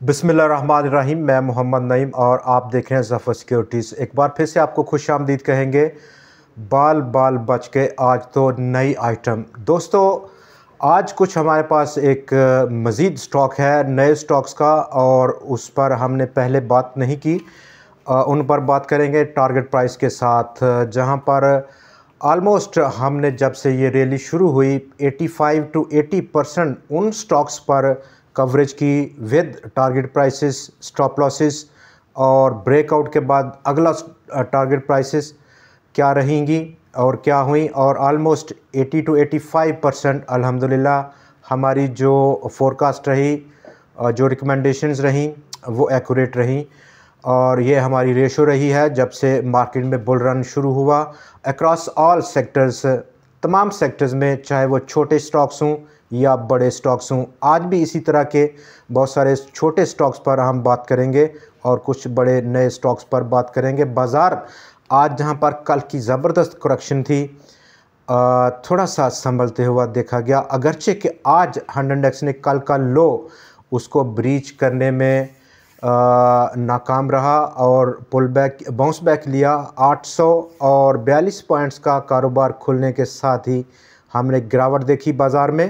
बिसमीम मैं मोहम्मद नईम और आप देख रहे हैं जफ़र सिक्योरिटीज़। एक बार फिर से आपको खुश आमदीद कहेंगे, बाल बाल बच के आज तो नई आइटम। दोस्तों, आज कुछ हमारे पास एक मज़ीद स्टॉक है, नए स्टॉक्स का, और उस पर हमने पहले बात नहीं की। उन पर बात करेंगे टारगेट प्राइस के साथ, जहाँ पर आलमोस्ट हमने जब से ये रैली शुरू हुई 85 टू 80 परसेंट उन स्टॉक्स पर कवरेज की with target prices stop losses और ब्रेकआउट के बाद अगला टारगेट प्राइसेस क्या रहेंगी और क्या हुई और आलमोस्ट 80 टू 85 परसेंट अलहमदिल्ला हमारी जो फोरकास्ट रही जो रिकमेंडेशंस रहीं, वो एक्यूरेट रहीं और ये हमारी रेशो रही है जब से मार्केट में बुल रन शुरू हुआ अक्रॉस ऑल सेक्टर्स तमाम सेक्टर्स में चाहे वो छोटे स्टॉक्स हों या बड़े स्टॉक्स हों। आज भी इसी तरह के बहुत सारे छोटे स्टॉक्स पर हम बात करेंगे और कुछ बड़े नए स्टॉक्स पर बात करेंगे। बाज़ार आज जहाँ पर कल की ज़बरदस्त करेक्शन थी थोड़ा सा संभलते हुआ देखा गया। अगरचे कि आज हंड एक्स ने कल का लो उसको ब्रीच करने में नाकाम रहा और पुल बैक बाउंस बैक लिया। 800 और 42 पॉइंट्स का कारोबार खुलने के साथ ही हमने गिरावट देखी बाज़ार में।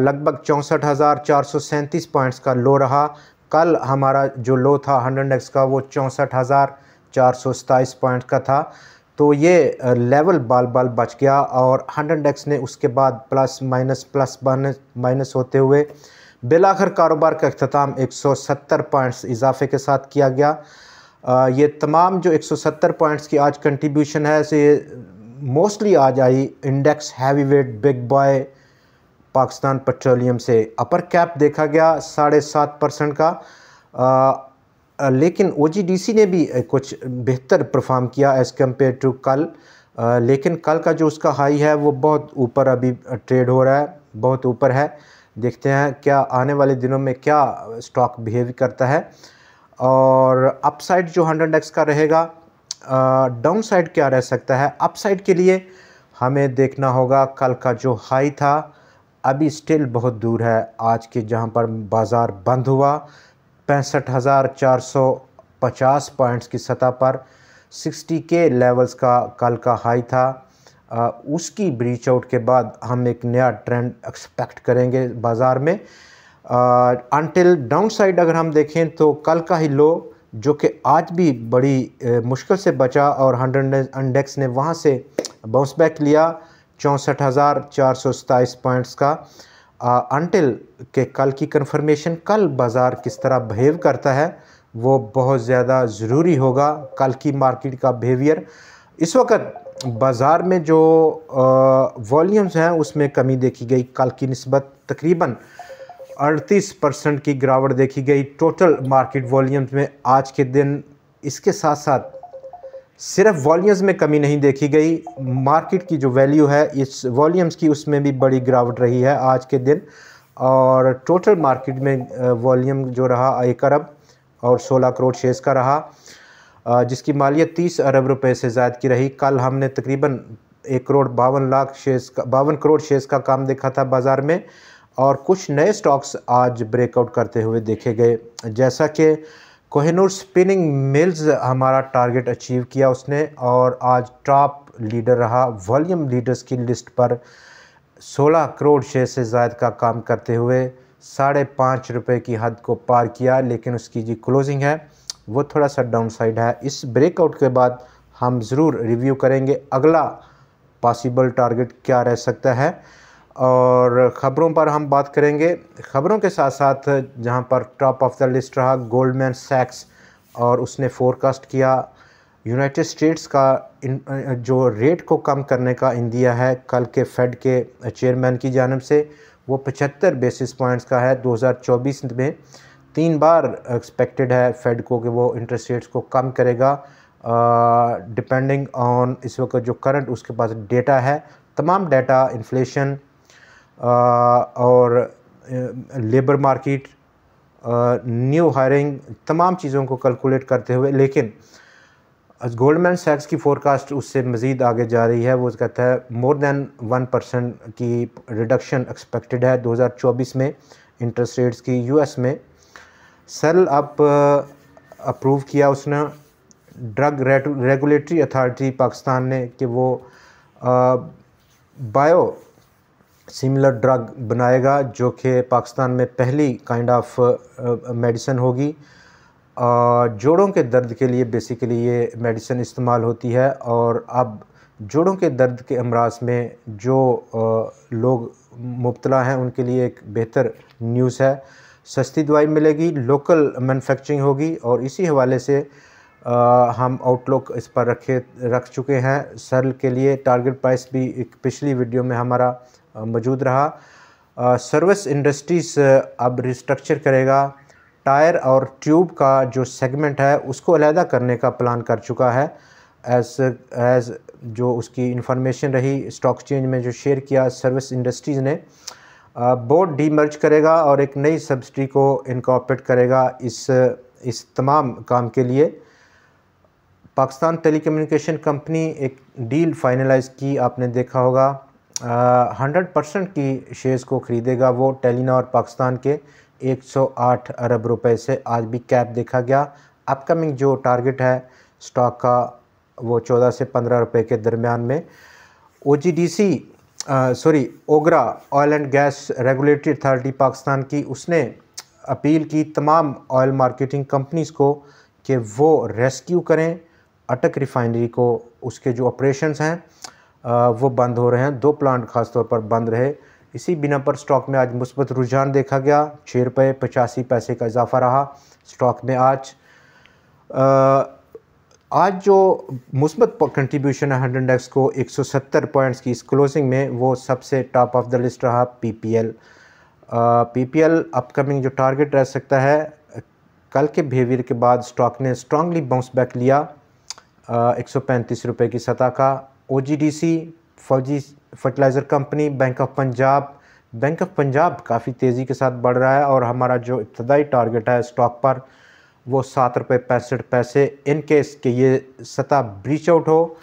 लगभग चौंसठ हज़ार चार सौ सैंतीस पॉइंट्स का लो रहा। कल हमारा जो लो था हंड्रेड एक्स का वो चौंसठ हज़ार चार सौ पॉइंट का था। तो ये लेवल बाल बाल बच गया और हंड्रेड एक्स ने उसके बाद प्लस माइनस प्लस माइनस होते हुए बिलाखर कारोबार का अख्ताम 170 पॉइंट्स इजाफे के साथ किया गया। आ, ये तमाम जो 170 पॉइंट्स की आज कंट्रीब्यूशन है से मोस्टली आज आई index heavy weight big boy Pakistan Petroleum से। अपर कैप देखा गया साढ़े सात परसेंट का। आ, लेकिन ओजीडीसी ने भी कुछ बेहतर परफॉर्म किया एज़ कंपेयर टू कल। आ, लेकिन कल का जो उसका हाई है वो बहुत ऊपर अभी ट्रेड हो रहा है बहुत ऊपर है। देखते हैं क्या आने वाले दिनों में क्या स्टॉक बिहेव करता है। और अपसाइड जो हंड्रेड एक्स का रहेगा डाउन साइड क्या रह सकता है? अपसाइड के लिए हमें देखना होगा कल का जो हाई था अभी स्टिल बहुत दूर है। आज के जहाँ पर बाज़ार बंद हुआ पैंसठ हज़ार चार सौ पचास पॉइंट्स की सतह पर 60 के लेवल्स का कल का हाई था। आ, उसकी ब्रीच आउट के बाद हम एक नया ट्रेंड एक्सपेक्ट करेंगे बाज़ार में। अनटिल डाउन साइड अगर हम देखें तो कल का ही लो जो कि आज भी बड़ी मुश्किल से बचा और हंड्रेड इंडेक्स ने वहाँ से बाउंस बैक लिया चौंसठ हज़ार चार सौ सताईस पॉइंट्स का। अनटिल के कल की कंफर्मेशन कल बाज़ार किस तरह बिहेव करता है, वो बहुत ज़्यादा ज़रूरी होगा कल की मार्केट का बिहेवियर इस वक्त बाज़ार में जो वॉल्यूम्स हैं, उसमें कमी देखी गई कल की नस्बत तकरीबन अड़तीस परसेंट की गिरावट देखी गई। टोटल मार्केट वॉल्यूम्स में आज के दिन इसके साथ साथ सिर्फ़ वॉल्यूम्स में कमी नहीं देखी गई। मार्केट की जो वैल्यू है, इस वॉल्यूम्स की उसमें भी बड़ी गिरावट रही है आज के दिन। और टोटल मार्केट में वॉल्यूम जो रहा एक अरब और 16 करोड़ शेयर्स का रहा। जिसकी मालियत 30 अरब रुपए से ज़्यादा की रही। कल हमने तकरीबन एक करोड़ बावन लाख शेयर्स का, बावन करोड़ शेयर्स का काम देखा था बाज़ार में। और कुछ नए स्टॉक्स आज ब्रेकआउट करते हुए देखे गए। जैसा कि कोहिनूर स्पिनिंग मिल्स हमारा टारगेट अचीव किया उसने और आज टॉप लीडर रहा। वॉल्यूम लीडर्स की लिस्ट पर 16 करोड़ शेयर से ज़ायद का काम करते हुए साढ़े पाँच रुपये की हद को पार किया, लेकिन उसकी जी क्लोजिंग है, वो थोड़ा सा डाउन साइड है। इस ब्रेकआउट के बाद हम ज़रूर रिव्यू करेंगे। अगला पॉसिबल टारगेट क्या रह सकता है? और ख़बरों पर हम बात करेंगे। ख़बरों के साथ साथ जहाँ पर टॉप ऑफ़ द लिस्ट रहा गोल्डमैन सैक्स और उसने फोरकास्ट किया यूनाइटेड स्टेट्स का जो रेट को कम करने का इंदिया है, कल के फेड के चेयरमैन की जानब से, वो पचहत्तर बेसिस पॉइंट्स का है 2024 में। तीन बार एक्सपेक्टेड है फेड को कि वो इंटरेस्ट रेट्स को कम करेगा। डिपेंडिंग ऑन इस वक्त जो करंट उसके पास डेटा है, तमाम डेटा इन्फ्लेशन और लेबर मार्केट न्यू हायरिंग तमाम चीज़ों को कैलकुलेट करते हुए, लेकिन गोल्डमैन सैक्स की फ़ोरकास्ट उससे मज़ीद आगे जा रही है, वो कहता है मोर देन वन परसेंट की रिडक्शन एक्सपेक्टेड है 2024 में इंटरेस्ट रेट्स की यूएस में। सेल अब अप्रूव किया उसने। ड्रग रेगुलेटरी अथॉरिटी पाकिस्तान ने कि वो बायो सिमिलर ड्रग बनाएगा जो कि पाकिस्तान में पहली काइंड ऑफ़ मेडिसिन होगी। जोड़ों के दर्द के लिए बेसिकली ये मेडिसिन इस्तेमाल होती है। और अब जोड़ों के दर्द के अमराज में जो आ, लोग मुबतला हैं उनके लिए एक बेहतर न्यूज़ है। सस्ती दवाई मिलेगी लोकल मैन्युफैक्चरिंग होगी। और इसी हवाले से आ, हम आउटलुक इस पर रखे रख चुके हैं। सरल के लिए टारगेट प्राइस भी एक पिछली वीडियो में हमारा मौजूद रहा। सर्विस इंडस्ट्रीज़ अब रिस्ट्रक्चर करेगा। टायर और ट्यूब का जो सेगमेंट है उसको अलहदा करने का प्लान कर चुका है। एज एज जो उसकी इंफॉर्मेशन रही स्टॉक चेंज में जो शेयर किया सर्विस इंडस्ट्रीज़ ने बोर्ड डीमर्ज करेगा और एक नई सब्सिडी को इनकॉपरेट करेगा इस इस तमाम काम के लिए। पाकिस्तान टेलीकम्युनिकेशन कंपनी एक डील फाइनलाइज की, आपने देखा होगा। हंड्रेड परसेंट की शेयर्स को ख़रीदेगा वो, टेलीनॉर पाकिस्तान के 108 अरब रुपए से आज भी कैप देखा गया। अपकमिंग जो टारगेट है, स्टॉक का, वो 14 से 15 रुपए के दरमियान में। ओ sorry, OGRA Oil and Gas Regulatory Authority Pakistan की, उसने अपील की तमाम ऑयल मार्केटिंग कंपनीज़ को कि वो रेस्क्यू करें। अटक रिफाइनरी को, उसके जो ऑपरेशंस हैं वो बंद हो रहे हैं। दो प्लांट ख़ास तौर पर बंद रहे। इसी बिना पर स्टॉक में आज मुस्बत रुझान देखा गया। छः रुपये पचासी पैसे का इजाफा रहा स्टॉक में आज। आज जो मुस्बत कंट्रीब्यूशन है हंड एक्स को 170 पॉइंट्स की इस क्लोजिंग में वो सबसे टॉप ऑफ़ द लिस्ट रहा पीपीएल पीपीएल अपकमिंग जो टारगेट रह सकता है, कल के बिहेवियर के बाद स्टॉक ने स्ट्रांगली बाउंस बैक लिया। एक सौ की सतह का ओ Fauji Fertilizer Company Bank of Punjab Bank of Punjab काफ़ी तेज़ी के साथ बढ़ रहा है और हमारा जो इब्तदाई टारगेट है स्टॉक पर, वो सात रुपये पैंसठ पैसे, इन केस के ये सतह ब्रीच आउट हो,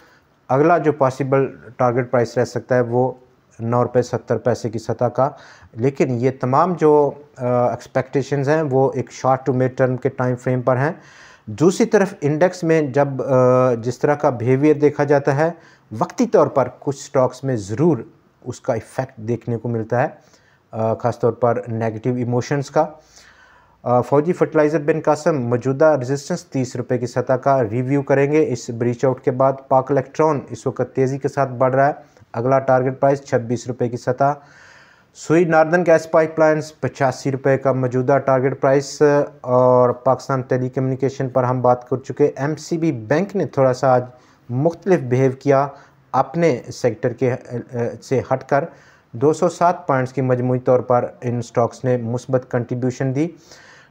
अगला जो पॉसिबल टारगेट प्राइस रह सकता है, वो नौ रुपये सत्तर पैसे की सतह का। लेकिन ये तमाम जो एक्सपेक्टेशंस हैं, वो एक शॉर्ट टू मिड टर्म के टाइम फ्रेम पर हैं। दूसरी तरफ़ इंडेक्स में जब जिस तरह का बिहेवियर देखा जाता है, वक्ती तौर पर कुछ स्टॉक्स में ज़रूर उसका इफ़ेक्ट देखने को मिलता है ख़ास तौर पर नेगेटिव इमोशंस का। फौजी फर्टिलाइज़र बिन कासम मौजूदा रेजिस्टेंस तीस रुपये की सतह का रिव्यू करेंगे। इस ब्रीच आउट के बाद पाक इलेक्ट्रॉन इस वक्त तेज़ी के साथ बढ़ रहा है। अगला टारगेट प्राइस छब्बीस रुपये की सतह। सुई नार्दन गैस पाइपलाइंस, पचासी रुपये का मौजूदा टारगेट प्राइस और पाकिस्तान टेली कम्युनिकेशन पर हम बात कर चुके एम सी बी बैंक ने थोड़ा सा आज मुख्तलिफ़ बिहेव किया अपने सेक्टर के, से हटकर। 207 पॉइंट्स की मजमू तौर पर इन स्टॉक्स ने मुस्बत कंट्रीब्यूशन दी।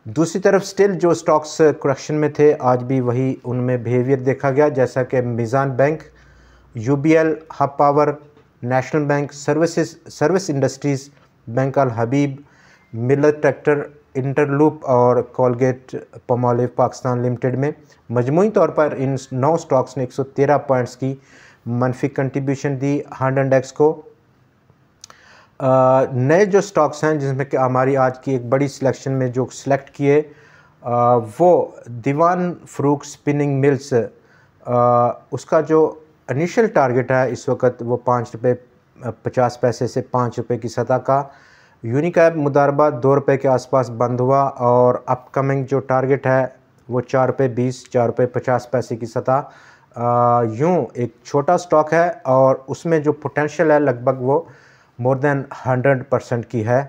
दूसरी तरफ़ स्टिल जो स्टॉक्स करेक्शन में थे, आज भी वही उनमें बिहेवियर देखा गया, जैसा कि Meezan Bank U B L Hub Power National Bank Services Service Industries Bank Al Habib Millat Tractor Interloop और कॉलगेट पमोलिव पाकिस्तान लिमिटेड में मजमू तौर पर इन नौ स्टॉक्स ने 113 पॉइंट्स की मनफी कंट्रीब्यूशन दी हंड इंडेक्स को। नए जो स्टॉक्स हैं जिसमें कि हमारी आज की एक बड़ी सिलेक्शन में जो सिलेक्ट किए वो दीवान फ्रूक स्पिनिंग मिल्स उसका जो इनिशियल टारगेट है, इस वक्त वो पाँच रुपये पचास पैसे से पाँच रुपये की सतह का यूनिकैब मुदारबा दो रुपये के आसपास बंद हुआ और अपकमिंग जो टारगेट है, वो चार रुपये बीस, चार रुपये पचास पैसे की सतह यूँ एक छोटा स्टॉक है और उसमें जो पोटेंशियल है लगभग वो मोर देन हंड्रेड परसेंट की है।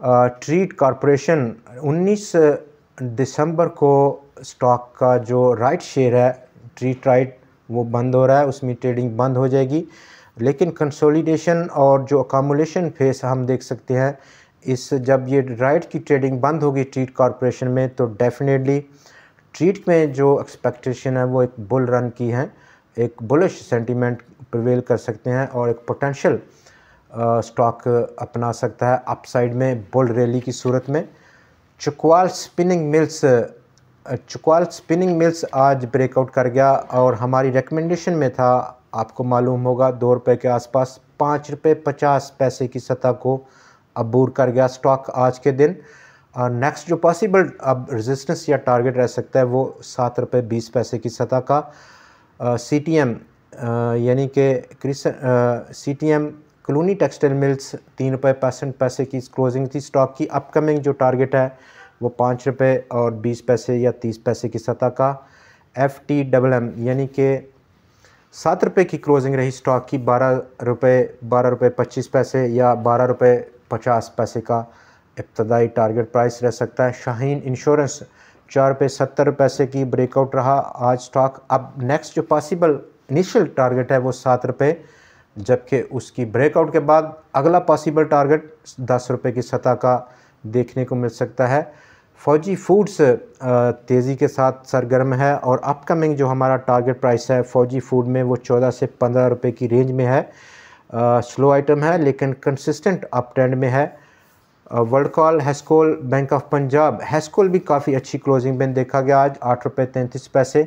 ट्रीट कॉरपोरेशन 19 दिसंबर को स्टॉक का जो राइट शेयर है ट्रीट राइट वो बंद हो रहा है, उसमें ट्रेडिंग बंद हो जाएगी। लेकिन कंसोलिडेशन और जो अकामुलेशन फेस हम देख सकते हैं, इस जब ये राइट की ट्रेडिंग बंद होगी ट्रीट कॉरपोरेशन में तो डेफिनेटली ट्रीट में जो एक्सपेक्टेशन है, वो एक बुल रन की है। एक बुलिश सेंटीमेंट प्रिवेल कर सकते हैं और एक पोटेंशियल स्टॉक अपना सकता है अपसाइड में बुल रैली की सूरत में। Chakwal spinning mills Chakwal spinning mills आज ब्रेकआउट कर गया और हमारी रिकमेंडेशन में था, आपको मालूम होगा, दो रुपये के आसपास पाँच रुपये पचास पैसे की सतह को अबूर कर गया स्टॉक आज के दिन। नेक्स्ट जो पॉसिबल अब रेजिस्टेंस या टारगेट रह सकता है वो सात रुपये बीस पैसे की सतह का। सी टी एम यानी कि C T M colony textile mills तीन रुपये पैंसठ पैसे की क्लोजिंग थी। स्टॉक की अपकमिंग जो टारगेट है वो पाँच रुपये और बीस पैसे या तीस पैसे की सतह का एफ़ टी डबल एम, यानी कि सात रुपये की क्लोजिंग रही स्टॉक की, बारह रुपये बारह रुपये पच्चीस पैसे या बारह रुपये पचास पैसे का इब्तदाई टारगेट प्राइस रह सकता है। शाहीन इंश्योरेंस, चार रुपये सत्तर पैसे की ब्रेकआउट रहा। आज स्टॉक अब नेक्स्ट जो पॉसिबल इनिशियल टारगेट है वो सात रुपये जबकि उसकी ब्रेकआउट के बाद अगला पॉसिबल टारगेट दस रुपये की सतह का देखने को मिल सकता है। फौजी फूड्स तेज़ी के साथ सरगर्म है और अपकमिंग जो हमारा टारगेट प्राइस है फौजी फ़ूड में वो चौदह से पंद्रह रुपये की रेंज में है। स्लो आइटम है लेकिन कंसिस्टेंट अप ट्रेंड में है। World call Hascol bank of Punjab Hascol भी काफ़ी अच्छी क्लोजिंग में देखा गया आज आठ रुपये तैंतीस पैसे।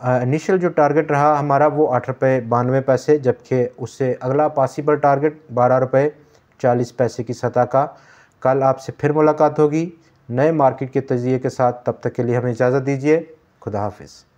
इनिशियल जो टारगेट रहा हमारा वो आठ रुपये बानवे पैसे जबकि उससे अगला पॉसिबल टारगेट बारह रुपये चालीस पैसे की सतह का। कल आपसे फिर मुलाकात होगी। नए मार्केट के तजिए के साथ तब तक के लिए हमें इजाज़त दीजिए। खुदा हाफिज़।